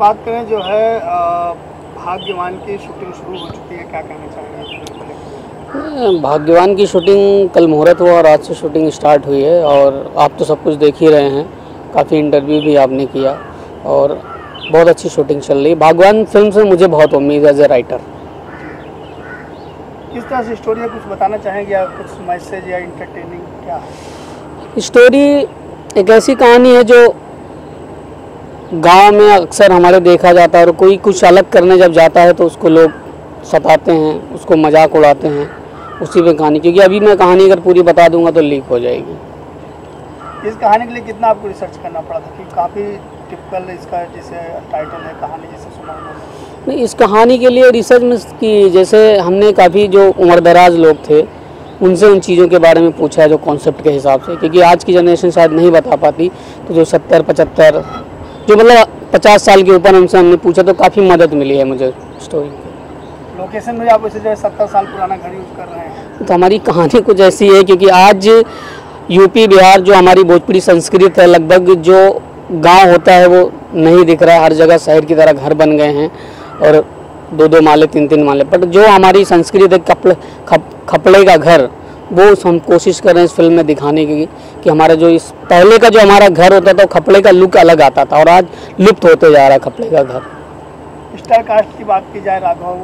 बात करें जो है भाग्यवान की शूटिंग शुरू हो चुकी है क्या कहना चाहेंगे लेकर? भाग्यवान की शूटिंग कल मुहूर्त हुआ और आज से शूटिंग स्टार्ट हुई है और आप तो सब कुछ देख ही रहे हैं। काफ़ी इंटरव्यू भी आपने किया और बहुत अच्छी शूटिंग चल रही है। भागवान फ़िल्म से मुझे बहुत उम्मीद है एज ए राइटर किस तरह से स्टोरी है कुछ बताना चाहेंगे या कुछ मैसेज या इंटरटेनिंग क्या? है स्टोरी एक ऐसी कहानी है जो गाँव में अक्सर हमारे देखा जाता है और कोई कुछ अलग करने जब जाता है तो उसको लोग सताते हैं उसको मज़ाक उड़ाते हैं उसी पे कहानी। क्योंकि अभी मैं कहानी अगर पूरी बता दूँगा तो लीक हो जाएगी। इस कहानी के लिए कितना आपको रिसर्च करना पड़ा था? कि काफ़ी टिपिकल इसका जैसे टाइटल है कहानी जैसे सुना नहीं इस कहानी के लिए रिसर्च में की जैसे हमने काफ़ी जो उम्रदराज लोग थे उनसे उन चीज़ों के बारे में पूछा है जो कॉन्सेप्ट के हिसाब से। क्योंकि आज की जनरेशन शायद नहीं बता पाती तो जो सत्तर पचहत्तर जो मतलब पचास साल के ऊपर हमसे हमने पूछा तो काफ़ी मदद मिली है मुझे स्टोरी लोकेशन में आप वैसे जो है सत्तर साल पुराना घर यूज़ कर रहे हैं। तो हमारी कहानी कुछ ऐसी है क्योंकि आज यूपी बिहार जो हमारी भोजपुरी संस्कृत है लगभग जो गाँव होता है वो नहीं दिख रहा है। हर जगह शहर की तरह घर बन गए हैं और दो दो माले तीन तीन माले। बट जो हमारी संस्कृत है कपड़े खप, खपड़े का घर वो हम कोशिश कर रहे हैं इस फ़िल्म में दिखाने की कि हमारा जो इस पहले का जो हमारा घर होता था वो खपड़े का लुक अलग आता था और आज लुप्त होते जा रहा है खपड़े का घर। स्टार कास्ट की बात की जाए राघव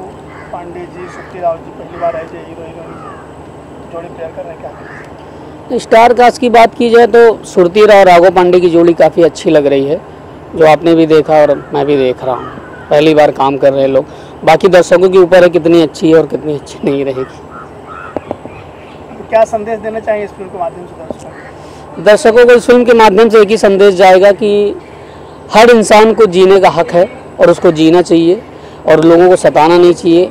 पांडे जी सुप्ती राव जी पहली बार आए थे हीरो हीरोइन जोड़ी प्लेयर कर रहे हैं क्या? स्टार कास्ट की बात की जाए तो सुरती राव राघव पांडे की जोड़ी काफ़ी अच्छी लग रही है जो आपने भी देखा और मैं भी देख रहा हूँ। पहली बार काम कर रहे हैं लोग। बाकी दर्शकों के ऊपर है कितनी अच्छी है और कितनी अच्छी नहीं रहेगी। क्या संदेश देना चाहिए इस फ़िल्म के माध्यम से दर्शकों को? दर्शकों को इस फ़िल्म के माध्यम से एक ही संदेश जाएगा कि हर इंसान को जीने का हक है और उसको जीना चाहिए और लोगों को सताना नहीं चाहिए।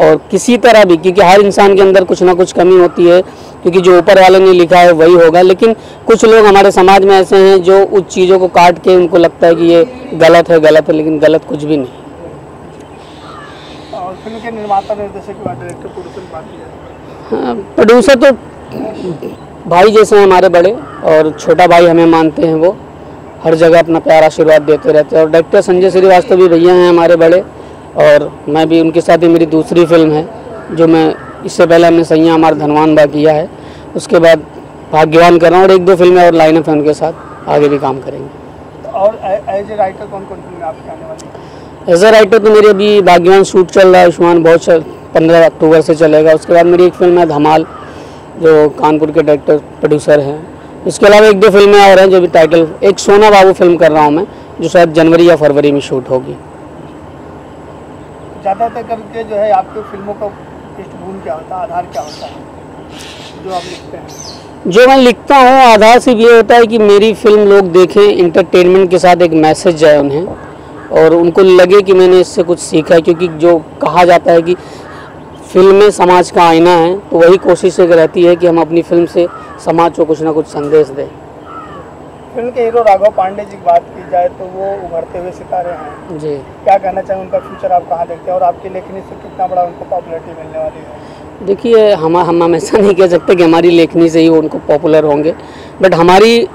और किसी तरह भी क्योंकि हर इंसान के अंदर कुछ ना कुछ कमी होती है क्योंकि जो ऊपर वाले ने लिखा है वही होगा। लेकिन कुछ लोग हमारे समाज में ऐसे हैं जो उस चीज़ों को काट के उनको लगता है कि ये गलत है गलत है लेकिन गलत कुछ भी नहीं। और फ़िल्म के निर्माता निर्देशक हाँ, प्रोड्यूसर तो भाई जैसे हैं हमारे बड़े और छोटा भाई हमें मानते हैं वो। हर जगह अपना प्यार आशीर्वाद देते रहते हैं। और डायरेक्टर संजय श्रीवास्तव भी भैया हैं हमारे बड़े और मैं भी उनके साथ ही मेरी दूसरी फ़िल्म है जो मैं इससे पहले हमने सैया हमारा धनवान बा किया है। उसके बाद भाग्यवान कर रहा हूँ और एक दो फ़िल्में और लाइनअप है उनके साथ आगे भी काम करेंगे। और एज ए राइटर कौन कौन फ़िल्म आपकी आने वाली है? एज अ राइटर तो मेरी अभी भाग्यवान शूट चल रहा है आयुष्मान बहुत पंद्रह अक्टूबर से चलेगा। उसके बाद मेरी एक फ़िल्म है धमाल जो कानपुर के डायरेक्टर प्रोड्यूसर हैं। इसके अलावा एक दो फ़िल्में और हैं जो भी टाइटल एक सोना बाबू फ़िल्म कर रहा हूँ मैं जो शायद जनवरी या फरवरी में शूट होगी। ज़्यादातर करके जो है आपकी फ़िल्मों का पृष्ठभूमि क्या होता है आधार क्या होता है जो आप लिखते हैं? जो मैं लिखता हूँ आधार सिर्फ़ ये होता है कि मेरी फ़िल्म लोग देखें इंटरटेनमेंट के साथ एक मैसेज जाए उन्हें और उनको लगे कि मैंने इससे कुछ सीखा है क्योंकि जो कहा जाता है कि फ़िल्में समाज का आईना है तो वही कोशिश एक रहती है कि हम अपनी फ़िल्म से समाज को कुछ ना कुछ संदेश दें। फ़िल्म के हीरो राघव पांडे जी की बात की जाए तो वो उभरते हुए सितारे हैं। जी। क्या कहना चाहेंगे उनका फ्यूचर आप कहाँ देखते हैं और आपकी लेखनी से कितना बड़ा उनको पॉपुलैरिटी मिलने वाली है? देखिए हम हम हमेशा नहीं कह सकते कि हमारी लेखनी से ही वो उनको पॉपुलर होंगे बट हमारी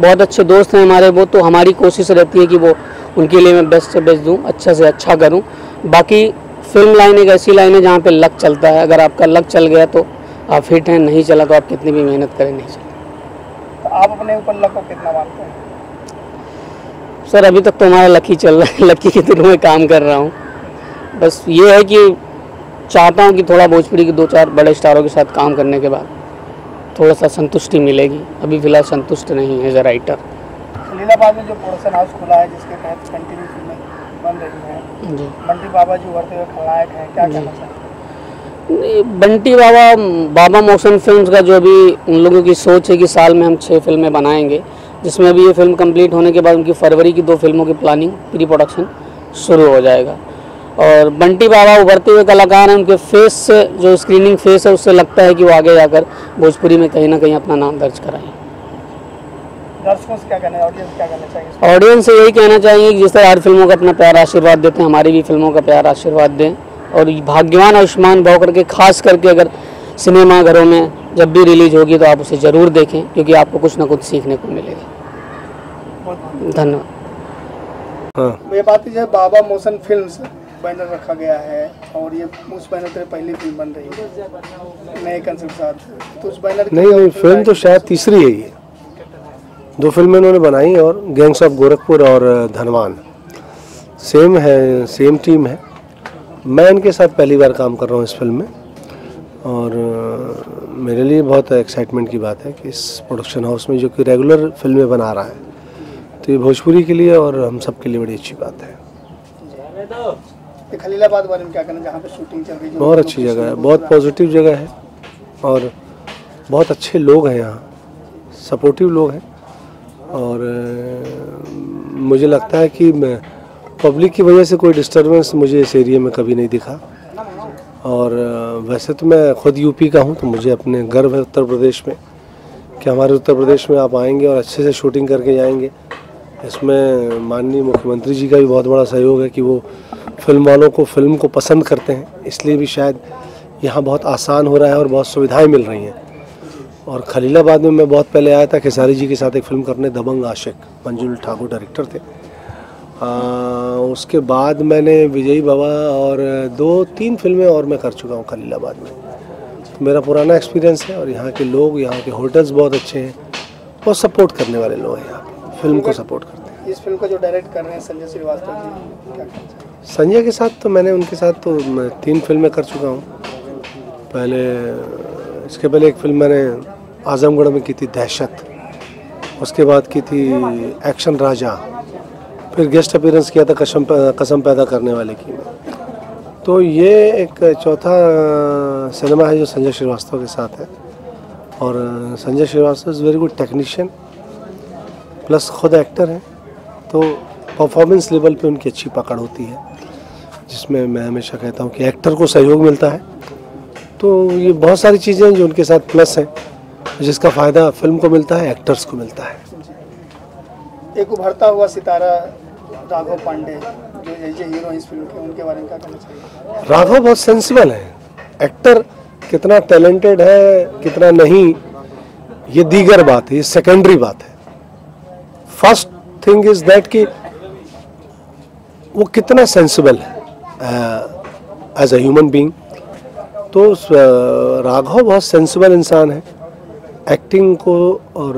बहुत अच्छे दोस्त हैं हमारे वो तो हमारी कोशिश रहती है कि वो उनके लिए मैं बेस्ट से बेस्ट दूँ अच्छा से अच्छा करूँ। बाकी फ़िल्म लाइन एक ऐसी लाइन है जहाँ पे लक चलता है। अगर आपका लक चल गया तो आप फिट हैं नहीं चला तो आप कितनी भी मेहनत करें नहीं चला। तो आप अपने ऊपर लक को कितना मानते हैं? सर अभी तक तो हमारा लकी चल रहा है लकी के थ्रू मैं काम कर रहा हूँ। बस ये है कि चाहता हूँ कि थोड़ा भोजपुरी के दो चार बड़े स्टारों के साथ काम करने के बाद थोड़ा सा संतुष्टि मिलेगी। अभी फ़िलहाल संतुष्ट नहीं है एज राइटर खलीलाबाद में जो प्रोडक्शन हाउस खुला है जिसके तहत कंटिन्यू बन रही हैं। जी। बंटी बाबा जी उभरते हुए खलनायक हैं क्या कहना चाहेंगे बंटी बाबा बाबा मोशन फिल्म्स का जो भी उन लोगों की सोच है कि साल में हम छः फ़िल्में बनाएँगे जिसमें अभी ये फ़िल्म कंप्लीट होने के बाद उनकी फरवरी की दो फ़िल्मों की प्लानिंग प्री प्रोडक्शन शुरू हो जाएगा। और बंटी बाबा उभरते हुए कलाकार हैं उनके फेस से जो स्क्रीनिंग फेस है उससे लगता है कि वो आगे जाकर भोजपुरी में कहीं ना कहीं अपना नाम दर्ज कराएँ। दर्शकों से क्या कहना ऑडियंस क्या कहना चाहिए ऑडियंस से यही कहना चाहेंगे कि जिस तरह हर फ़िल्मों का अपना प्यार आशीर्वाद देते हैं हमारी भी फ़िल्मों का प्यार आशीर्वाद दें। और भाग्यवान आयुष्मान भाव करके खास करके अगर सिनेमा घरों में जब भी रिलीज़ होगी तो आप उसे ज़रूर देखें क्योंकि आपको कुछ ना कुछ सीखने को मिलेगा। धन्यवाद। हाँ। ये बात कीजिए बाबा मोशन फिल्म्स बैनर रखा गया है और ये उस बैनर पर पहली फ़िल्म बन रही है। नए कंसेप्ट साथ। तो उस बैनर नहीं नहीं फ़िल्म तो शायद तीसरी है ये। दो फ़िल्में उन्होंने बनाई और गैंग्स ऑफ़ गोरखपुर और धनवान। सेम है सेम टीम है। मैं इनके साथ पहली बार काम कर रहा हूँ इस फ़िल्म में और मेरे लिए बहुत एक्साइटमेंट की बात है कि इस प्रोडक्शन हाउस में जो कि रेगुलर फ़िल्में बना रहा है। तो ये भोजपुरी के लिए और हम सब के लिए बड़ी अच्छी बात है। खलीलाबाद बारे में क्या कहना जहाँ पे शूटिंग चल रही है बहुत अच्छी जगह है बहुत पॉजिटिव जगह है और बहुत अच्छे लोग हैं यहाँ। सपोर्टिव लोग हैं। और मुझे लगता है कि मैं पब्लिक की वजह से कोई डिस्टरबेंस मुझे इस एरिया में कभी नहीं दिखा। और वैसे तो मैं खुद यूपी का हूँ तो मुझे अपने गर्व है उत्तर प्रदेश में कि हमारे उत्तर प्रदेश में आप आएँगे और अच्छे से शूटिंग करके जाएँगे। इसमें माननीय मुख्यमंत्री जी का भी बहुत बड़ा सहयोग है कि वो फ़िल्म वालों को फ़िल्म को पसंद करते हैं। इसलिए भी शायद यहाँ बहुत आसान हो रहा है और बहुत सुविधाएँ मिल रही हैं। और खलीलाबाद में मैं बहुत पहले आया था खेसारी जी के साथ एक फ़िल्म करने दबंग आशिक मंजुल ठाकुर डायरेक्टर थे। आ, उसके बाद मैंने विजयी बाबा और दो तीन फ़िल्में और मैं कर चुका हूँ खलीलाबाद में। तो मेरा पुराना एक्सपीरियंस है और यहाँ के लोग यहाँ के होटल्स बहुत अच्छे हैं बहुत सपोर्ट करने वाले लोग हैं यहाँ पे फ़िल्म को सपोर्ट करते हैं। इस फ़िल्म को जो डायरेक्ट कर रहे हैं संजय श्रीवास्तव जी संजय के साथ तो मैंने उनके साथ तो मैं तीन फ़िल्में कर चुका हूँ। पहले इसके पहले एक फ़िल्म मैंने आजमगढ़ में की थी दहशत, उसके बाद की थी एक्शन राजा, फिर गेस्ट अपीयरेंस किया था कसम कसम पैदा करने वाले की। तो ये एक चौथा सिनेमा है जो संजय श्रीवास्तव के साथ है। और Sanjay Srivastava is very good technician plus खुद एक्टर हैं। तो परफॉर्मेंस लेवल पे उनकी अच्छी पकड़ होती है, जिसमें मैं हमेशा कहता हूँ कि एक्टर को सहयोग मिलता है। तो ये बहुत सारी चीज़ें हैं जो उनके साथ प्लस हैं। जिसका फ़ायदा फ़िल्म को मिलता है एक्टर्स को मिलता है। एक उभरता हुआ सितारा राघव पांडे जो हीरो इस फ़िल्म के उनके बारे में क्या कहना चाहिए? राघव बहुत सेंसिबल है। एक्टर कितना टैलेंटेड है कितना नहीं ये दीगर बात है ये सेकेंडरी बात है। फ़र्स्ट थिंग इज़ दैट कि वो कितना सेंसिबल है एज अ ह्यूमन बीइंग तो राघव बहुत सेंसिबल इंसान है। एक्टिंग को और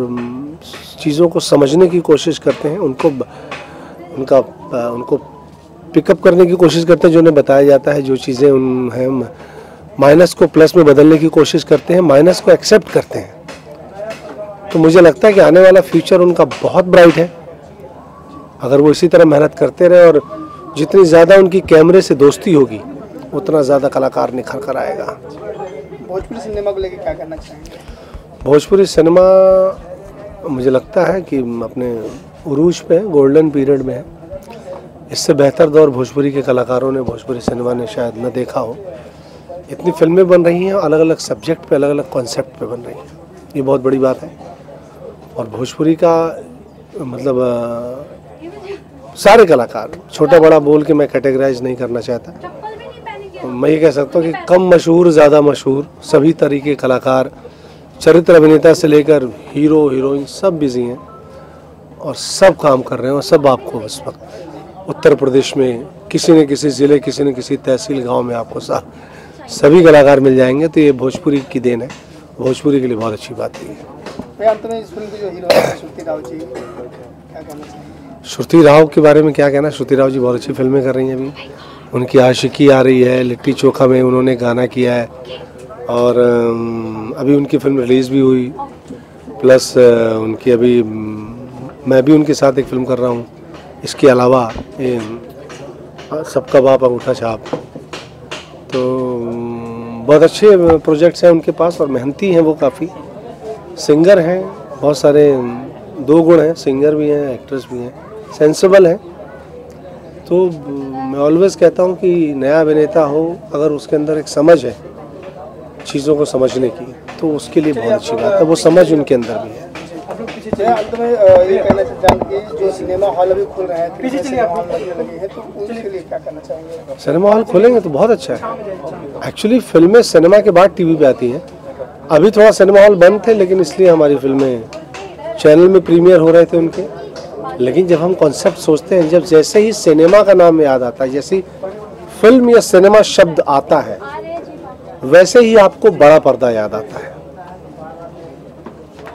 चीज़ों को समझने की कोशिश करते हैं। उनको उनका उनको पिकअप करने की कोशिश करते हैं, जो उन्हें बताया जाता है, जो चीज़ें उन हैं। माइनस को प्लस में बदलने की कोशिश करते हैं माइनस को एक्सेप्ट करते हैं। तो मुझे लगता है कि आने वाला फ्यूचर उनका बहुत ब्राइट है। अगर वो इसी तरह मेहनत करते रहे और जितनी ज़्यादा उनकी कैमरे से दोस्ती होगी, उतना ज़्यादा कलाकार निखर कर आएगा। भोजपुरी सिनेमा को लेकर क्या करना चाहेंगे? भोजपुरी सिनेमा मुझे लगता है कि अपने उरूज पे है गोल्डन पीरियड में है। इससे बेहतर दौर भोजपुरी के कलाकारों ने भोजपुरी सिनेमा ने शायद न देखा हो। इतनी फ़िल्में बन रही हैं अलग अलग सब्जेक्ट पे अलग अलग कॉन्सेप्ट पे बन रही हैं। ये बहुत बड़ी बात है। और भोजपुरी का मतलब अ, सारे कलाकार छोटा बड़ा बोल के मैं कैटेगराइज नहीं करना चाहता। मैं ये कह सकता हूँ कि कम मशहूर ज़्यादा मशहूर सभी तरीके कलाकार चरित्र अभिनेता से लेकर हीरो हीरोइन सब बिज़ी हैं और सब काम कर रहे हैं और सब आपको इस वक्त उत्तर प्रदेश में किसी न किसी ज़िले किसी न किसी तहसील गाँव में आपको सा सभी कलाकार मिल जाएँगे। तो ये भोजपुरी की देन है। भोजपुरी के लिए बहुत अच्छी बात है श्रुति राव के बारे में क्या कहना श्रुति राव जी बहुत अच्छी फ़िल्में कर रही हैं अभी। उनकी आशिकी आ रही है लिट्टी चोखा में उन्होंने गाना किया है। और अभी उनकी फ़िल्म रिलीज़ भी हुई। प्लस उनकी अभी मैं भी उनके साथ एक फ़िल्म कर रहा हूँ। इसके अलावा, ये सबका बाप अंगूठा छाप। तो बहुत अच्छे प्रोजेक्ट्स हैं उनके पास और मेहनती हैं वो काफ़ी। सिंगर हैं, बहुत सारे दो गुण हैं, सिंगर भी हैं, एक्ट्रेस भी हैं, सेंसिबल हैं। तो मैं ऑलवेज कहता हूँ कि नया अभिनेता हो, अगर उसके अंदर एक समझ है चीज़ों को समझने की तो उसके लिए बहुत अच्छी बात है। वो समझ उनके अंदर भी है। सिनेमा हॉल अभी खुल रहे पीछे सिनेमा हॉल लगने लगे हैं तो खोलेंगे तो बहुत अच्छा है। एक्चुअली फ़िल्में सिनेमा के बाद टीवी पे आती हैं। अभी थोड़ा सिनेमा हॉल बंद थे, लेकिन इसलिए हमारी फ़िल्में चैनल में प्रीमियर हो रहे थे उनके। लेकिन जब हम कॉन्सेप्ट सोचते हैं, जब जैसे ही सिनेमा का नाम याद आता है, जैसे फ़िल्म या सिनेमा शब्द आता है वैसे ही आपको बड़ा पर्दा याद आता है।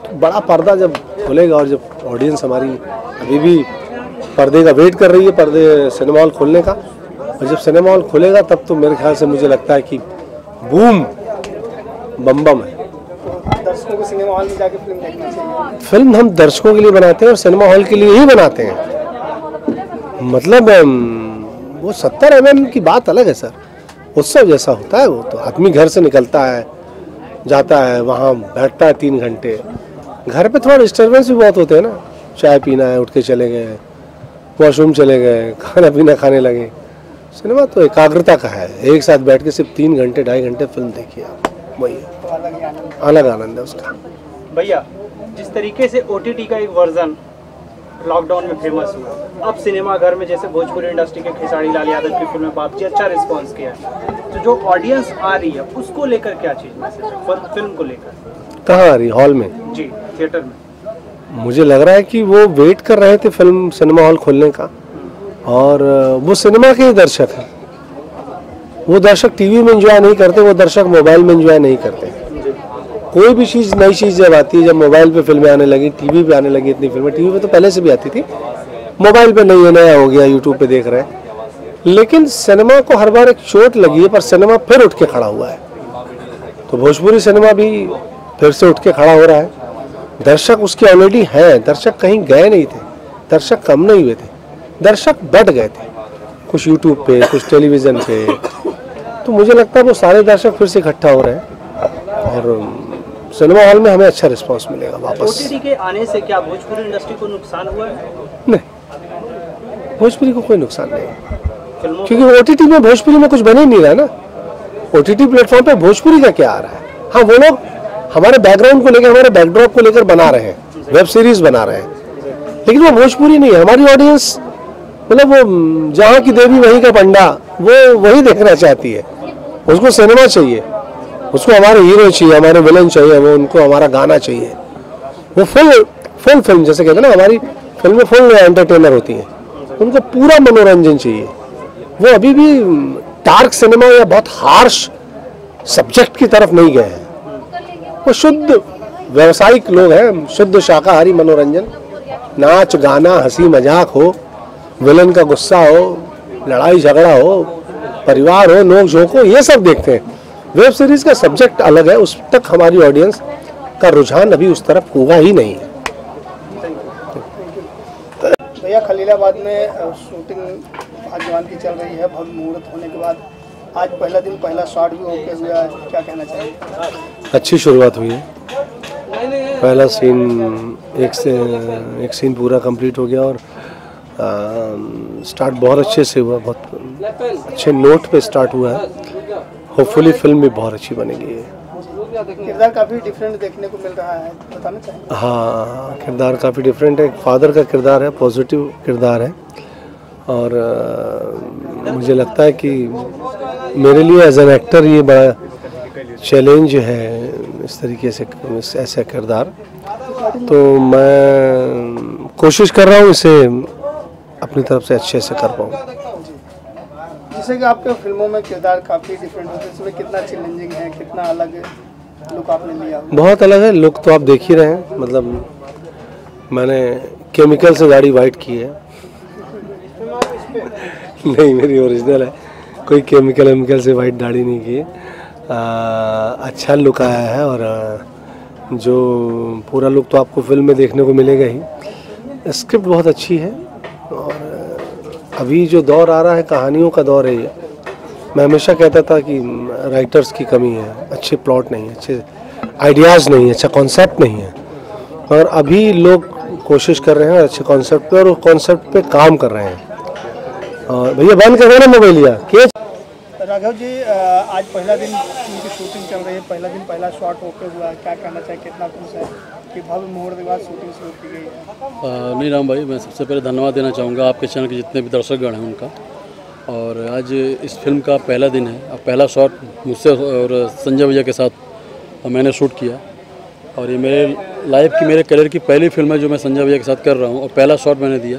तो बड़ा पर्दा जब खुलेगा और जब ऑडियंस हमारी अभी भी पर्दे का वेट कर रही है पर्दे सिनेमा हॉल खोलने का। और जब सिनेमा हॉल खुलेगा तब तो मेरे ख्याल से मुझे लगता है कि बूम बम बम है। दर्शकों को सिनेमा हॉल में जाके फ़िल्म देखना चाहिए। फ़िल्म हम दर्शकों के लिए बनाते हैं और सिनेमा हॉल के लिए ही बनाते हैं। मतलब वो सत्तर एम की बात अलग है सर। उत्सव जैसा होता है वो तो आदमी घर से निकलता है, जाता है, वहाँ बैठता है तीन घंटे। घर पे थोड़ा डिस्टर्बेंस भी बहुत होते हैं ना। चाय पीना है, उठ के चले गए वॉशरूम चले गए, खाना पीना खाने लगे। सिनेमा तो एकाग्रता का है। एक साथ बैठ के सिर्फ़ तीन घंटे, ढाई घंटे फ़िल्म देखिए आप। वही अलग आनंद है उसका। भैया, जिस तरीके से ओ का एक वर्जन लॉकडाउन में फ़ेमस हुआ। अब सिनेमा घर में जैसे भोजपुरी इंडस्ट्री के खेसारी लाल यादव की फ़िल्म बापची अच्छा रिस्पांस किया है। तो जो ऑडियंस आ रही है उसको लेकर क्या चीज़ फ़िल्म को लेकर। कहाँ आ रही? हॉल में? जी थिएटर में। मुझे लग रहा है कि वो वेट कर रहे थे फ़िल्म सिनेमा हॉल खोलने का। और वो सिनेमा के ही दर्शक हैं। वो दर्शक टीवी में एंजॉय नहीं करते वो दर्शक मोबाइल में एंजॉय नहीं करते। कोई भी चीज़, नई चीज़ जब आती है, जब मोबाइल पे फ़िल्में आने लगी, टीवी पे आने लगी इतनी फ़िल्में, टीवी पे तो पहले से भी आती थी। मोबाइल पे नहीं है नया हो गया यूट्यूब पे देख रहे हैं। लेकिन सिनेमा को हर बार एक चोट लगी है, पर सिनेमा फिर उठ के खड़ा हुआ है। तो भोजपुरी सिनेमा भी फिर से उठ के खड़ा हो रहा है। दर्शक उसके ऑलरेडी हैं। दर्शक कहीं गए नहीं थे। दर्शक कम नहीं हुए थे। दर्शक बढ़ गए थे। कुछ यूट्यूब पे, कुछ टेलीविज़न पे। तो मुझे लगता है वो सारे दर्शक फिर से इकट्ठा हो रहे हैं। और सिनेमा हॉल में हमें अच्छा रिस्पांस मिलेगा वापस। के आने से क्या भोजपुरी इंडस्ट्री को नुकसान हुआ है? नहीं भोजपुरी को कोई नुकसान नहीं। क्योंकि ओटीटी में भोजपुरी में कुछ बने ही नहीं रहा ना। ओ टी प्लेटफॉर्म पे भोजपुरी का क्या आ रहा है? हाँ वो लोग हमारे बैकग्राउंड को लेकर हमारे बैकड्रॉप को लेकर बना रहे हैं। वेब सीरीज़ बना रहे हैं। लेकिन वो भोजपुरी नहीं है। हमारी ऑडियंस मतलब वो जहाँ की देवी वहीं का पंडा वो वही देखना चाहती है। उसको सिनेमा चाहिए। उसको हमारे हीरो चाहिए, हमारे विलन चाहिए वो उनको हमारा गाना चाहिए। वो फुल फुल फ़िल्म जैसे कहते हैं ना, हमारी फ़िल्में फुल एंटरटेनर होती हैं। उनको पूरा मनोरंजन चाहिए। वो अभी भी डार्क सिनेमा या बहुत हार्श सब्जेक्ट की तरफ़ नहीं गए हैं। वो शुद्ध व्यवसायिक लोग हैं, शुद्ध शाकाहारी मनोरंजन। नाच, गाना, हँसी, मज़ाक हो विलन का गुस्सा हो, लड़ाई झगड़ा हो, परिवार हो नोक झोंक हो, ये सब देखते हैं। वेब सीरीज़ का सब्जेक्ट अलग है उस तक हमारी ऑडियंस का रुझान अभी उस तरफ़ हुआ ही नहीं। है भैया खलीलाबाद में शूटिंग भाग्यवान की चल रही है भव्य मुहूर्त होने के बाद। आज पहला दिन पहला शॉट भी ओके हुआ है क्या कहना चाहिए अच्छी शुरुआत हुई है। पहला सीन एक से एक सीन पूरा कंप्लीट हो गया और आ, स्टार्ट बहुत अच्छे से हुआ बहुत अच्छे नोट पे स्टार्ट हुआ है। होपफुली फ़िल्म भी बहुत अच्छी बनेगी। किरदार काफ़ी डिफरेंट देखने को मिल रहा है बताना हाँ किरदार काफ़ी डिफरेंट है। फादर का किरदार है पॉजिटिव किरदार है। और अ, मुझे लगता है कि मेरे लिए एज एन एक्टर ये बड़ा चैलेंज है इस तरीके से ऐसा किरदार। तो मैं कोशिश कर रहा हूँ इसे अपनी तरफ़ से अच्छे से कर पाऊँ। जैसे कि आपके फ़िल्मों में किरदार काफ़ी डिफरेंट होते हैं इसमें कितना चैलेंजिंग है कितना अलग लुक आपने लिया? बहुत अलग है लुक तो आप देख ही रहे हैं मतलब मैंने केमिकल से गाड़ी वाइट की है। नहीं मेरी ओरिजिनल है। कोई केमिकल वेमिकल से वाइट दाढ़ी नहीं की। आ, अच्छा लुक आया है और जो पूरा लुक तो आपको फ़िल्म में देखने को मिलेगा ही। स्क्रिप्ट बहुत अच्छी है और अभी जो दौर आ रहा है, कहानियों का दौर है ये। मैं हमेशा कहता था कि राइटर्स की कमी है। अच्छे प्लॉट नहीं है, अच्छे आइडियाज़ नहीं है अच्छा कॉन्सेप्ट नहीं है। और अभी लोग कोशिश कर रहे हैं अच्छे कॉन्सेप्ट पे और कॉन्सेप्ट पे काम कर रहे हैं। और भैया, बंद कर देना मोबाइल या? के राघव जी आज पहला दिन उनकी शूटिंग चल रही है। पहला दिन, पहला शॉट ओके हुआ। क्या कहना चाहिए कितना खुश है? कि भव्य के बाद शूटिंग शुरू की गई नहीं राम भाई, मैं सबसे पहले धन्यवाद देना चाहूँगा आपके चैनल के जितने भी दर्शकगण हैं उनका। और आज इस फ़िल्म का पहला दिन है। अब पहला शॉट मुझसे और संजय भैया के साथ मैंने शूट किया। और ये मेरे लाइफ की, मेरे करियर की पहली फ़िल्म है जो मैं संजय भैया के साथ कर रहा हूँ। और पहला शॉट मैंने दिया।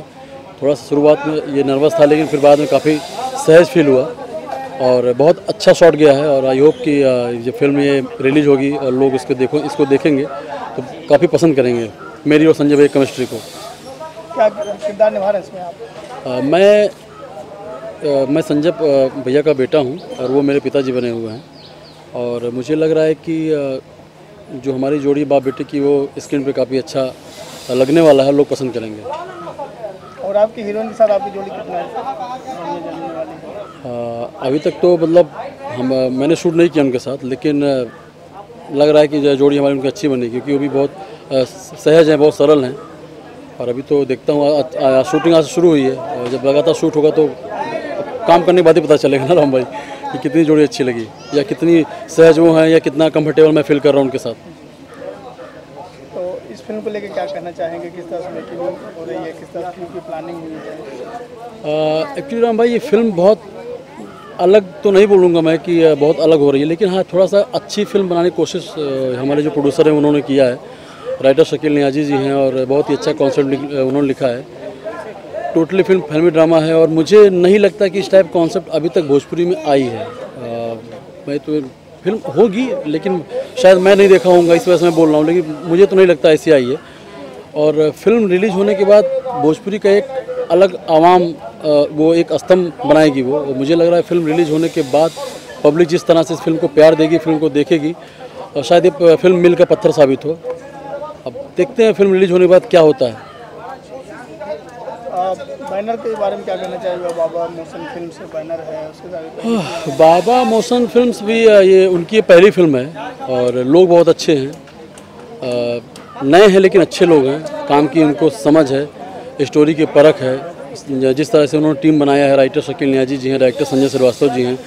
थोड़ा सा शुरुआत में ये नर्वस था, लेकिन फिर बाद में काफ़ी सहज फील हुआ। और बहुत अच्छा शॉट गया है। और आई होप कि ये फ़िल्म ये रिलीज़ होगी और लोग इसको देखो, इसको देखेंगे। काफ़ी पसंद करेंगे मेरी और संजय भैया केमिस्ट्री को। क्या किरदार निभा रहे हैं इसमें आप? अ, मैं अ, मैं संजय भैया का बेटा हूँ और वो मेरे पिताजी बने हुए हैं। और मुझे लग रहा है कि जो हमारी जोड़ी बाप बेटे की वो स्क्रीन पे काफ़ी अच्छा लगने वाला है लोग पसंद करेंगे। और आपकी हीरोइन के साथ आपकी जोड़ी कितना है? अभी तक तो मतलब हम मैंने शूट नहीं किया उनके साथ लेकिन लग रहा है कि जो जोड़ी हमारी उनकी अच्छी बनी क्योंकि वो भी बहुत सहज हैं बहुत सरल हैं। और अभी तो देखता हूँ शूटिंग आज शुरू हुई है। और जब लगातार शूट होगा तो काम करने के बाद ही पता चलेगा ना राम भाई कि कितनी जोड़ी अच्छी लगी या कितनी सहज वो हैं या कितना कंफर्टेबल मैं फील कर रहा हूँ उनके साथ। तो इस फ़िल्म को लेकर क्या कहना चाहेंगे? किस तरह से मेकिंग हो रही है? किस तरह की प्लानिंग हुई है? एक्चुअली राम भाई ये फ़िल्म बहुत अलग तो नहीं बोलूँगा मैं कि बहुत अलग हो रही है, लेकिन हाँ थोड़ा सा अच्छी फ़िल्म बनाने की कोशिश हमारे जो प्रोड्यूसर हैं, उन्होंने किया है। राइटर शकील नियाजी जी हैं और बहुत ही अच्छा कॉन्सेप्ट उन्होंने लिखा है। टोटली फ़िल्म फिल्मी ड्रामा है और मुझे नहीं लगता कि इस टाइप कॉन्सेप्ट अभी तक भोजपुरी में आई है। मैं तो फ़िल्म होगी, लेकिन शायद मैं नहीं देखा होऊँगा, इस वजह से मैं बोल रहा हूँ, लेकिन मुझे तो नहीं लगता ऐसी आई है। और फ़िल्म रिलीज़ होने के बाद भोजपुरी का एक अलग आवाम वो एक स्तंभ बनाएगी वो। मुझे लग रहा है फ़िल्म रिलीज़ होने के बाद पब्लिक जिस तरह से इस फ़िल्म को प्यार देगी फ़िल्म को देखेगी और शायद ये फ़िल्म मिल का पत्थर साबित हो। अब देखते हैं फ़िल्म रिलीज़ होने के बाद क्या होता है। बैनर के बारे में क्या कहना चाहेंगे? बाबा मोशन फ़िल्म से बैनर है उसके बाबा मोशन फिल्म्स भी ये उनकी पहली फ़िल्म है और लोग बहुत अच्छे हैं। नए हैं लेकिन अच्छे लोग हैं। काम की उनको समझ है। स्टोरी की परख है। जिस तरह से उन्होंने टीम बनाया है राइटर शकील न्याजी जी हैं डायरेक्टर संजय श्रीवास्तव जी हैं,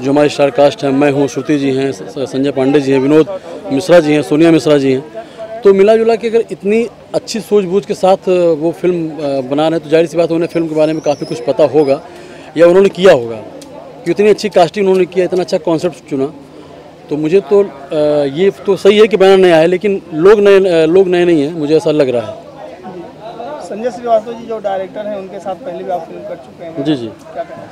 जो हमारे स्टार कास्ट हैं, मैं हूँ, श्रुति जी हैं संजय पांडे जी हैं, विनोद मिश्रा जी हैं, सोनिया मिश्रा जी हैं। तो मिला जुला के अगर इतनी अच्छी सूझबूझ के साथ वो फ़िल्म बना रहे हैं तो ज़ाहिर सी बात उन्हें फ़िल्म के बारे में काफ़ी कुछ पता होगा, या उन्होंने किया होगा। कि इतनी अच्छी कास्टिंग उन्होंने किया, इतना अच्छा कॉन्सेप्ट चुना। तो मुझे तो ये तो सही है कि बैनर नया है, लेकिन लोग नए लोग नए नहीं हैं, मुझे ऐसा लग रहा है। संजय श्रीवास्तव जी जो डायरेक्टर हैं उनके साथ पहले भी आप फ़िल्म कर चुके हैं। जी जी। क्या कहना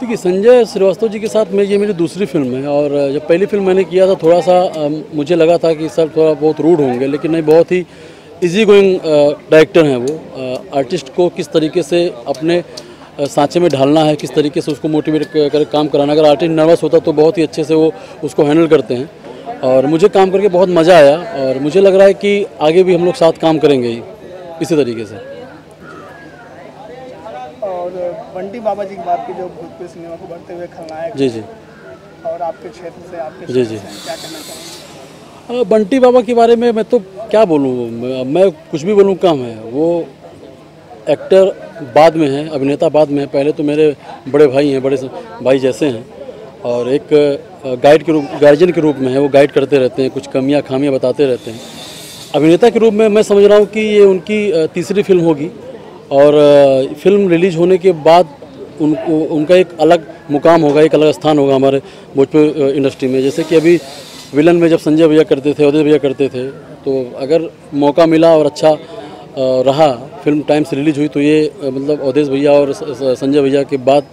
देखिए संजय श्रीवास्तव जी के साथ में ये मेरी दूसरी फ़िल्म है और जब पहली फ़िल्म मैंने किया था थोड़ा सा मुझे लगा था कि सर थोड़ा बहुत रूड होंगे लेकिन नहीं बहुत ही इजी गोइंग डायरेक्टर हैं वो। आर्टिस्ट को किस तरीके से अपने सांचे में ढालना है किस तरीके से उसको मोटिवेट कर काम कराना अगर आर्टिस्ट नर्वस होता तो बहुत ही अच्छे से वो उसको हैंडल करते हैं। और मुझे काम करके बहुत मज़ा आया और मुझे लग रहा है कि आगे भी हम लोग साथ काम करेंगे ही। इसी तरीके से। और बंटी बाबा जी की बात की जो भोजपुरी सिनेमा को बढ़ते हुए खलनायक जी जी। और आपके क्षेत्र से आपके जी, जी। क्या कहना चाहेंगे? बंटी बाबा के बारे में मैं तो क्या बोलूँ? मैं, मैं कुछ भी बोलूँ कम है। वो एक्टर बाद में है अभिनेता बाद में है। पहले तो मेरे बड़े भाई हैं बड़े भाई जैसे हैं। और एक गाइड के रूप गार्जियन के रूप में है। वो गाइड करते रहते हैं कुछ कमियाँ खामियाँ बताते रहते हैं। अभिनेता के रूप में मैं समझ रहा हूँ कि ये उनकी तीसरी फ़िल्म होगी और फ़िल्म रिलीज़ होने के बाद उनको उनका एक अलग मुकाम होगा, एक अलग स्थान होगा हमारे भोजपुर इंडस्ट्री में। जैसे कि अभी विलन में जब संजय भैया करते थे उदय भैया करते थे तो अगर मौका मिला और अच्छा रहा, फ़िल्म टाइम से रिलीज़ हुई तो ये मतलब अवधेश भैया और संजय भैया के बाद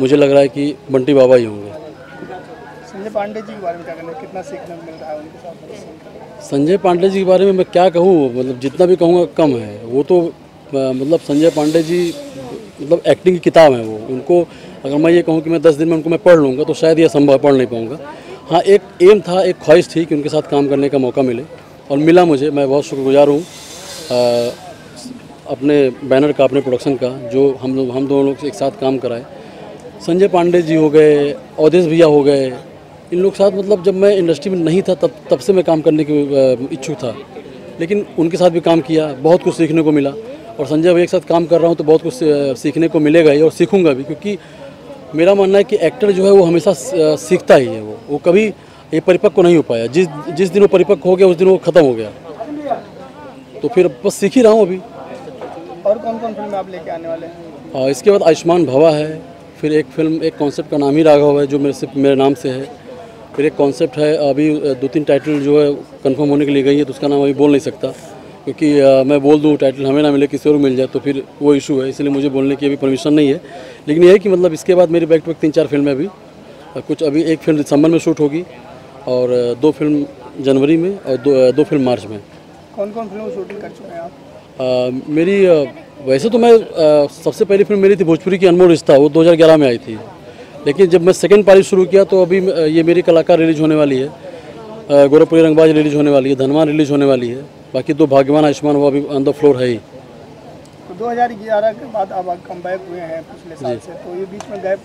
मुझे लग रहा है कि बंटी बाबा ही होंगे। संजय पांडे जी के बारे में क्या कितना सीखने मिल रहा है उनके साथ? संजय पांडे जी के बारे में मैं क्या कहूँ? मतलब जितना भी कहूँगा कम है। वो तो मतलब संजय पांडे जी मतलब एक्टिंग की किताब है वो। उनको अगर मैं ये कहूँ कि मैं दस दिन में उनको मैं पढ़ लूँगा तो शायद ये संभव पढ़ नहीं पाऊँगा। हाँ एक एम था, एक ख्वाहिश थी कि उनके साथ काम करने का मौका मिले। और मिला मुझे। मैं बहुत शुक्रगुजार हूँ अपने बैनर का, अपने प्रोडक्शन का, जो हम लोग, हम दोनों लोग एक साथ काम कराए। संजय पांडे जी हो गए, अवधेश भैया हो गए इन लोग साथ मतलब जब मैं इंडस्ट्री में नहीं था तब तब से मैं काम करने की इच्छुक था। लेकिन उनके साथ भी काम किया बहुत कुछ सीखने को मिला। और संजय भाई के साथ काम कर रहा हूँ तो बहुत कुछ सीखने को मिलेगा ही और सीखूँगा भी क्योंकि मेरा मानना है कि एक्टर जो है वो हमेशा सीखता ही है वो। वो कभी ये परिपक्व नहीं हो पाया। जिस जिस दिन वो परिपक्व हो गया उस दिन वो ख़त्म हो गया। तो फिर बस सीख ही रहा हूँ अभी। और कौन कौन फ़िल्म आप लेके आने वाले हैं? इसके बाद आयुष्मान भवा है फिर एक फ़िल्म एक कॉन्सेप्ट का नाम ही राघव है जो मेरे सिर्फ़ मेरे नाम से है। फिर एक कॉन्सेप्ट है अभी दो तीन टाइटल जो है कंफर्म होने के लिए गई है तो उसका नाम अभी बोल नहीं सकता। क्योंकि मैं बोल दूँ टाइटल हमें ना मिले किसी और मिल जाए तो फिर वो इशू है इसलिए मुझे बोलने की अभी परमिशन नहीं है। लेकिन ये है कि मतलब इसके बाद मेरी बैक टू बैक तीन चार फ़िल्में अभी कुछ अभी एक फ़िल्म दिसंबर में शूट होगी और दो फ़िल्म जनवरी में और दो दो फ़िल्म मार्च में। कौन कौन फ़िल्म शूटिंग कर चुके हैं आप? अ, मेरी वैसे तो मैं अ, सबसे पहली फ़िल्म मेरी थी भोजपुरी की अनमोल रिश्ता वो 2011 में आई थी। लेकिन जब मैं सेकेंड पारी शुरू किया तो अभी ये मेरी कलाकार रिलीज़ होने वाली है। गोरखपुरी रंगबाज रिलीज़ होने वाली है धनवान रिलीज़ होने वाली है। बाकी दो भाग्यवान आयुष्मान वो अभी ऑन द फ्लोर है ही। तो 2011 के बाद अब कम बैक हुए हैं पिछले साल से तो ये बीच में गैप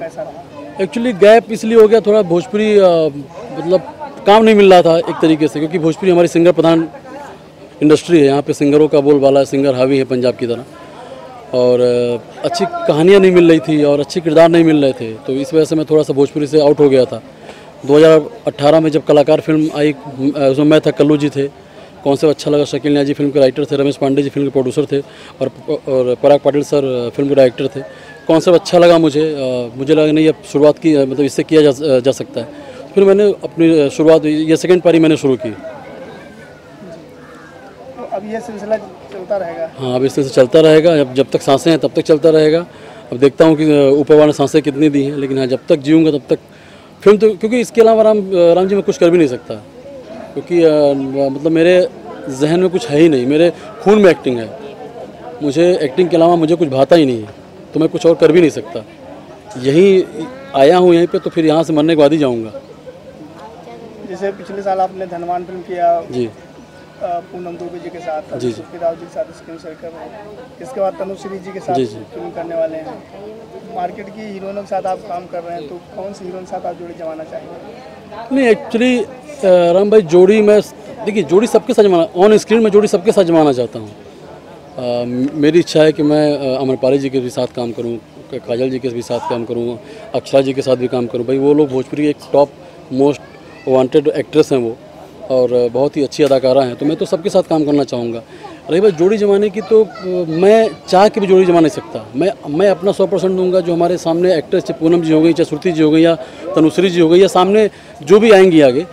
कैसा रहा? एक्चुअली गैप इसलिए हो गया थोड़ा भोजपुरी मतलब काम नहीं मिल रहा था एक तरीके से क्योंकि भोजपुरी हमारी सिंगर प्रधान इंडस्ट्री है। यहाँ पे सिंगरों का बोलबाला है सिंगर हावी है पंजाब की तरह। और अच्छी कहानियाँ नहीं मिल रही थी और अच्छे किरदार नहीं मिल रहे थे तो इस वजह से मैं थोड़ा सा भोजपुरी से आउट हो गया था। 2018 में जब कलाकार फ़िल्म आई उसमें मैं था कल्लू जी थे। कौन सा अच्छा लगा शकील न्याजी फ़िल्म के राइटर थे रमेश पांडे जी फ़िल्म के प्रोड्यूसर थे और और पराग पाटिल सर फ़िल्म के डायरेक्टर थे। कॉन्सेप्ट अच्छा लगा मुझे मुझे लगा नहीं अब शुरुआत की मतलब इससे किया जा, जा सकता है। फिर मैंने अपनी शुरुआत ये सेकेंड पारी मैंने शुरू की। अब ये सिलसिला चलता रहेगा? हाँ अब इस तरह से चलता रहेगा। जब जब तक साँसें हैं तब तक चलता रहेगा। अब देखता हूँ कि ऊपर वाले साँसें कितनी दी हैं लेकिन हाँ जब तक जीऊँगा तब तक फ़िल्म तो क्योंकि इसके अलावा राम राम जी मैं कुछ कर भी नहीं सकता। क्योंकि अ, मतलब मेरे जहन में कुछ है ही नहीं। मेरे खून में एक्टिंग है। मुझे एक्टिंग के अलावा मुझे कुछ भाता ही नहीं है। तो मैं कुछ और कर भी नहीं सकता। यही आया हूँ यहीं पे तो फिर यहाँ से मरने के बाद ही जाऊँगा। जैसे पिछले साल आपने धनवान फ़िल्म किया जी। पूनम दुबे जी के साथ जी, राव जी के साथ स्क्रीन शेयर कर रहे हैं। इसके बाद तनुश्री जी के साथ जी, जी। फ़िल्म करने वाले हैं। मार्केट की हीरोइनों के साथ आप काम कर रहे हैं तो कौन सी हीरोइन के साथ आप जोड़ी जमाना चाहेंगे? नहीं एक्चुअली राम भाई जोड़ी मैं देखिए जोड़ी सबके साथ जमाना ऑन स्क्रीन में जोड़ी सबके साथ जमाना चाहता हूँ। मेरी इच्छा है कि मैं अमरपाली जी के भी साथ काम करूँ काजल जी के भी साथ काम करूँ अक्षरा जी के साथ भी काम करूँ। भाई वो लोग भोजपुरी एक टॉप मोस्ट वांटेड एक्ट्रेस हैं वो। और बहुत ही अच्छी अदाकारा हैं तो मैं तो सबके साथ काम करना चाहूँगा। रही बात जोड़ी जमाने की तो मैं चाह के भी जोड़ी जमा नहीं सकता। मैं मैं अपना सौ परसेंट दूँगा जो हमारे सामने एक्ट्रेस चाहे पूनम जी हो गई, चाहे श्रुति जी हो गई, या तनुश्री जी हो गई, या सामने जो भी आएँगी आगे।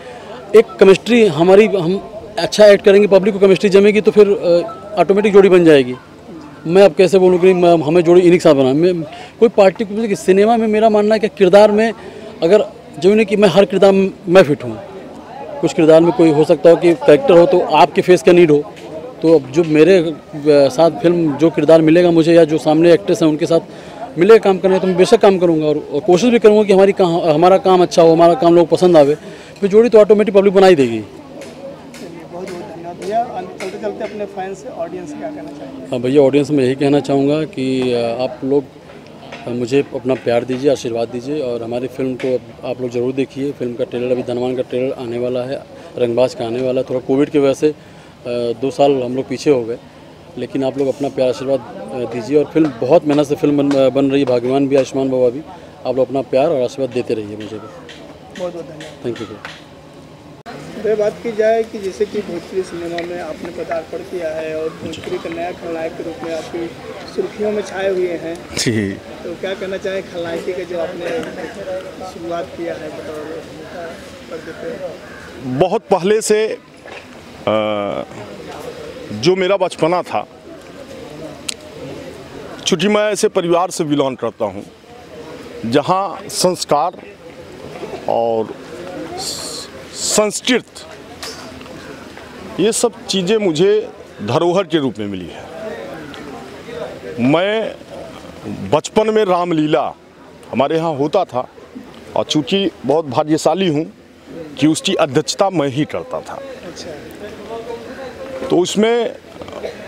एक केमिस्ट्री हमारी, हम अच्छा एक्ट करेंगे पब्लिक को केमिस्ट्री जमेगी तो फिर ऑटोमेटिक जोड़ी बन जाएगी। मैं अब कैसे बोलूँ कि हमें जोड़ी इन्हीं के साथ बना मैं, कोई पार्टी सिनेमा में मेरा मानना है कि किरदार में अगर, जो कि मैं हर किरदार मैं फिट हूँ। कुछ किरदार में कोई हो सकता हो कि करेक्टर हो तो आपके फेस का नीड हो। तो अब जो मेरे साथ फ़िल्म जो किरदार मिलेगा मुझे या जो सामने एक्ट्रेस हैं उनके साथ मिलेगा काम करने तो मैं बेशक काम करूँगा और, और कोशिश भी करूँगा कि हमारी काम हमारा काम अच्छा हो हमारा काम लोग पसंद आवे। फिर जोड़ी तो ऑटोमेटिक पब्लिक बना ही देगी चाहेंगे? हाँ भैया ऑडियंस में यही कहना चाहूँगा कि आप लोग अ, मुझे अपना प्यार दीजिए आशीर्वाद दीजिए और हमारी फ़िल्म को आप लोग ज़रूर देखिए। फ़िल्म का ट्रेलर अभी धनवान का ट्रेलर आने वाला है रंगबाज का आने वाला है। थोड़ा कोविड की वजह से दो साल हम लोग पीछे हो गए लेकिन आप लोग अपना प्यार आशीर्वाद दीजिए और फ़िल्म बहुत मेहनत से फ़िल्म बन, बन रही है। भाग्यवान भी आयुष्मान बाबा भी आप लोग अपना प्यार और आशीर्वाद देते रहिए मुझे भी। बहुत बहुत धन्यवाद थैंक यू वह बात की जाए कि जैसे कि भोजपुरी सिनेमा में आपने पदार्पण किया है और भोजपुरी का नया खलनायक के रूप में आपकी सुर्खियों में छाए हुए हैं। जी। तो क्या कहना चाहें खलनायकी का जो आपने शुरुआत किया है? बतौर बहुत पहले से जो मेरा बचपना था चूँकि मैं ऐसे परिवार से बिलोंग करता हूँ जहाँ संस्कार और संस्कृत। ये सब चीज़ें मुझे धरोहर के रूप में मिली है। मैं बचपन में रामलीला हमारे यहाँ होता था और चूँकि बहुत भाग्यशाली हूँ कि उसकी अध्यक्षता मैं ही करता था। तो उसमें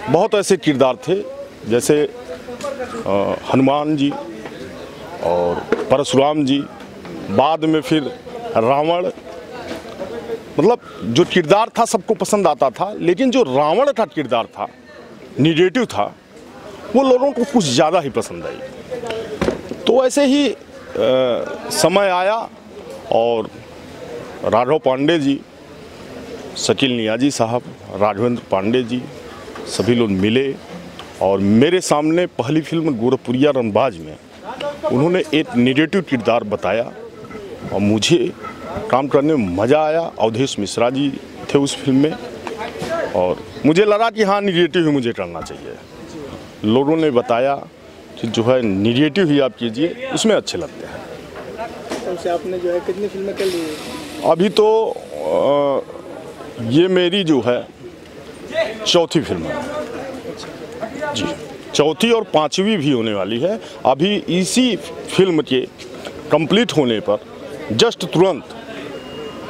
बहुत ऐसे किरदार थे, जैसे हनुमान जी और परशुराम जी, बाद में फिर रावण मतलब जो किरदार था सबको पसंद आता था लेकिन जो रावण का किरदार था निगेटिव था वो लोगों को कुछ ज़्यादा ही पसंद आई। तो ऐसे ही अ, समय आया और राघव पांडे जी शकील नियाजी साहब राघवेंद्र पांडे जी सभी लोग मिले और मेरे सामने पहली फ़िल्म गोरखपुरिया रनबाज में उन्होंने एक निगेटिव किरदार बताया और मुझे काम करने में मज़ा आया। अवधेश मिश्रा जी थे उस फ़िल्म में। और मुझे लगा कि हाँ निगेटिव ही मुझे करना चाहिए। लोगों ने बताया कि जो है निगेटिव ही आप कीजिए उसमें अच्छे लगते हैं। से आपने जो है कितनी फ़िल्में कर ली? अभी तो अ, ये मेरी जो है चौथी फ़िल्म है। जी चौथी और पांचवी भी होने वाली है। अभी इसी फ़िल्म के कंप्लीट होने पर जस्ट तुरंत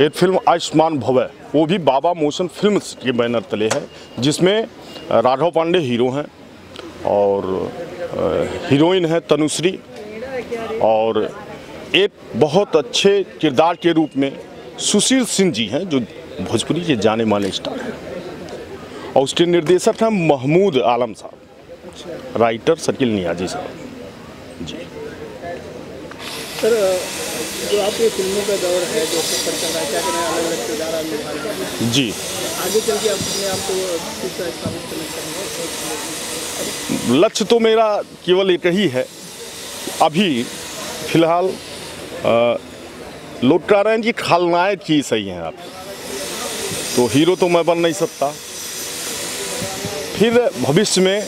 एक फ़िल्म आयुष्मान भव, वो भी बाबा मोशन फिल्म्स के बैनर तले है, जिसमें राघव पांडे हीरो हैं और हीरोइन है तनुश्री और एक बहुत अच्छे किरदार के रूप में सुशील सिंह जी हैं, जो भोजपुरी के जाने माने स्टार हैं। और उसके निर्देशक हैं महमूद आलम साहब, राइटर शकील नियाजी साहब। जी। सर जो आपकी फ़िल्मों का दौर है जो चल रहा है। क्या करें? अलग अलग किरदार आप निभा रहे जी। आगे चल के अपने आप लक्ष्य तो मेरा केवल एक ही है। अभी फ़िलहाल लोग कह रहे हैं कि खलनायक ही सही हैं आप। तो हीरो तो मैं बन नहीं सकता। फिर भविष्य में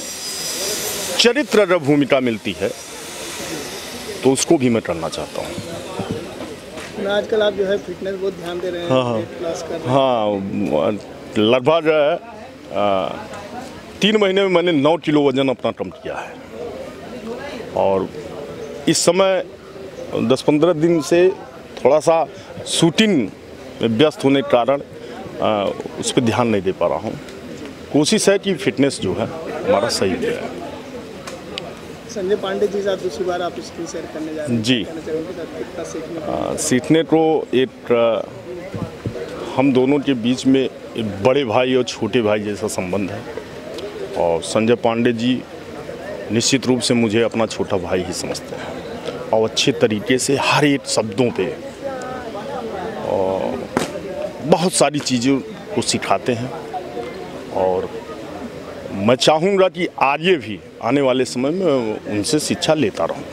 चरित्र अगर भूमिका मिलती है तो उसको भी मैं करना चाहता हूँ। आजकल आप जो है फिटनेस बहुत ध्यान दे रहे हैं हाँ, हाँ। कर रहे हाँ। लगभग जो है तीन महीने में मैंने नौ किलो वज़न अपना कम किया है। और इस समय दस पंद्रह दिन से थोड़ा सा शूटिंग में व्यस्त होने के कारण उस पर ध्यान नहीं दे पा रहा हूँ। कोशिश है कि फिटनेस जो है हमारा सही हो जाए। संजय पांडे जी साथ दूसरी बार आप स्क्रीन शेयर करने जा रहे हैं। जी। सीखने को एक हम दोनों के बीच में एक बड़े भाई और छोटे भाई जैसा संबंध है। और संजय पांडे जी निश्चित रूप से मुझे अपना छोटा भाई ही समझते हैं। और अच्छे तरीके से हर एक शब्दों पे और बहुत सारी चीज़ों को सिखाते हैं। और मैं चाहूँगा कि आगे भी आने वाले समय में उनसे शिक्षा लेता रहूँ।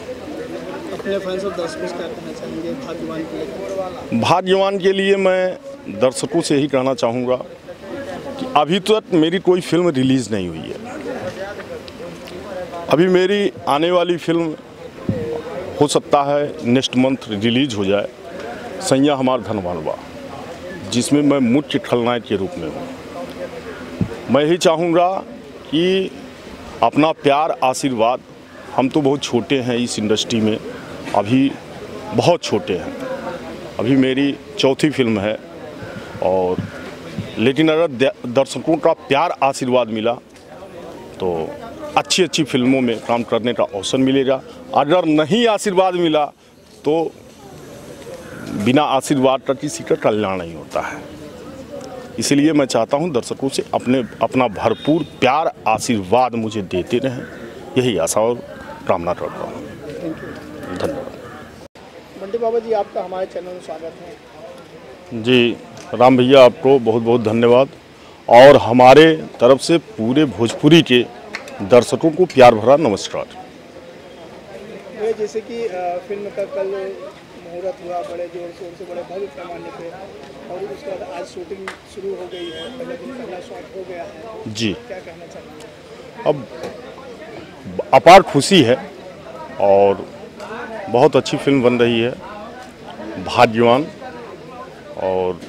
भाग्यवान के लिए? भाग्यवान के लिए मैं दर्शकों से ही कहना चाहूँगा कि अभी तक मेरी कोई फ़िल्म रिलीज़ नहीं हुई है। अभी मेरी आने वाली फ़िल्म हो सकता है नेक्स्ट मंथ रिलीज़ हो जाए सैया हमार धनवानवा जिसमें मैं मुख्य खलनायक के रूप में हूँ। मैं यही चाहूँगा कि अपना प्यार, आशीर्वाद हम तो बहुत छोटे हैं इस इंडस्ट्री में, अभी बहुत छोटे हैं। अभी मेरी चौथी फ़िल्म है और लेकिन अगर दर्शकों का प्यार, आशीर्वाद मिला तो अच्छी अच्छी फ़िल्मों में काम करने का अवसर मिलेगा। अगर नहीं आशीर्वाद मिला तो बिना आशीर्वाद का किसी का कल्याण नहीं होता है। इसलिए मैं चाहता हूँ दर्शकों से अपने अपना भरपूर प्यार आशीर्वाद मुझे देते रहें। यही आशा और कामना करता हूँ। धन्यवाद। बंटी बाबा जी आपका हमारे चैनल में स्वागत है। जी राम भैया आपको बहुत बहुत धन्यवाद। और हमारे तरफ़ से पूरे भोजपुरी के दर्शकों को प्यार भरा नमस्कार। जैसे कि फ़िल्म का कल मुहूर्त हुआ बड़े ज़ोर शोर से बड़े भव्य पैमाने पे और उसके बाद आज शूटिंग शुरू हो गई है पहले दिन पहला शॉट हो गया है। जी। क्या कहना चाहेंगे? अब अपार खुशी है और बहुत अच्छी फ़िल्म बन रही है भाग्यवान। और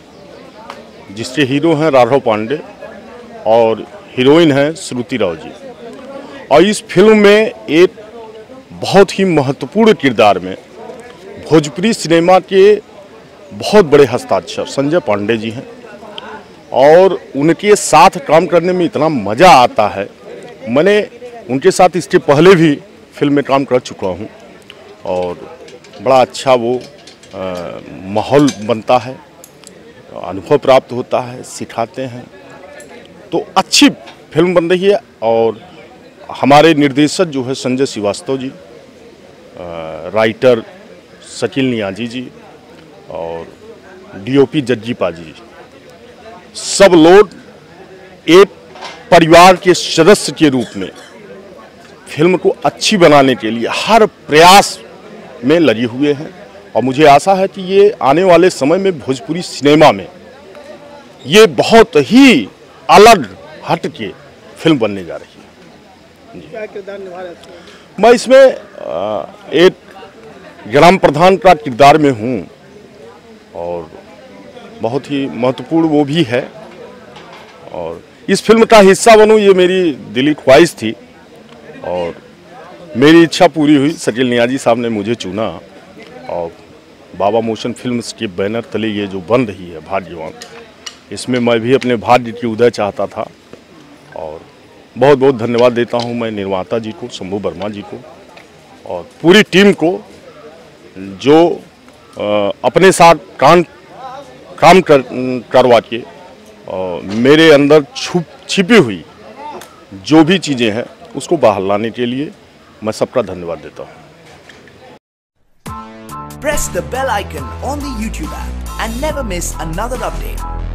जिसके हीरो हैं राघव पांडे और हीरोइन हैं श्रुति राव जी। और इस फ़िल्म में एक बहुत ही महत्वपूर्ण किरदार में भोजपुरी सिनेमा के बहुत बड़े हस्ताक्षर संजय पांडे जी हैं। और उनके साथ काम करने में इतना मज़ा आता है। मैंने उनके साथ इसके पहले भी फ़िल्म में काम कर चुका हूँ। और बड़ा अच्छा वो माहौल बनता है, अनुभव प्राप्त होता है, सिखाते हैं। तो अच्छी फ़िल्म बन रही है और हमारे निर्देशक जो है संजय श्रीवास्तव जी राइटर शकील नियाजी जी और डीओपी जज्जी पाजी जी। सब लोग एक परिवार के सदस्य के रूप में फ़िल्म को अच्छी बनाने के लिए हर प्रयास में लगे हुए हैं। और मुझे आशा है कि ये आने वाले समय में भोजपुरी सिनेमा में ये बहुत ही अलग हट के फ़िल्म बनने जा रही है। क्या किरदार निभा रहे मैं इसमें एक ग्राम प्रधान का किरदार में हूँ और बहुत ही महत्वपूर्ण वो भी है। और इस फ़िल्म का हिस्सा बनूँ, ये मेरी दिली ख्वाहिश थी। और मेरी इच्छा पूरी हुई, सकील नियाजी साहब ने मुझे चुना और बाबा मोशन फिल्म्स के बैनर तले ये जो बन रही है भाग्यवान, इसमें मैं भी अपने भाग्य की उदय चाहता था। और बहुत बहुत धन्यवाद देता हूँ मैं निर्माता जी को, शंभू वर्मा जी को और पूरी टीम को जो अपने साथ काम काम कर, करवा के मेरे अंदर छुप, छिपी हुई जो भी चीज़ें हैं, उसको बाहर लाने के लिए मैं सबका धन्यवाद देता हूँ Press the bell icon on the YouTube app and never miss another update.